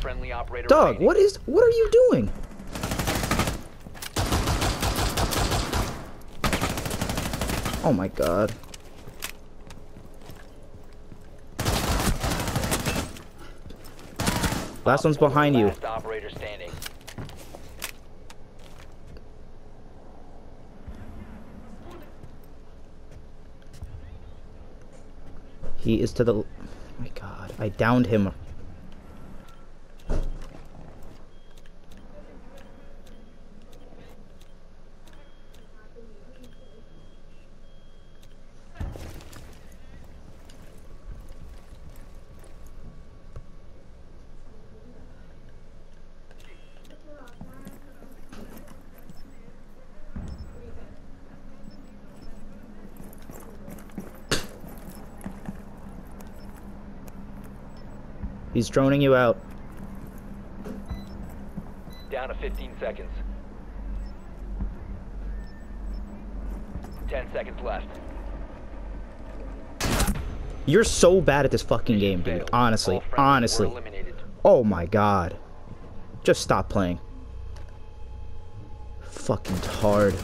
friendly operator Dog, remaining. what is what are you doing? Oh my god. Last one's behind you. Operator standing. He is to the. Oh my god, I downed him. He's droning you out. Down to 15 seconds. 10 seconds left. You're so bad at this fucking game, dude. Honestly, All friendlies were honestly. Oh my god. Just stop playing. Fucking hard.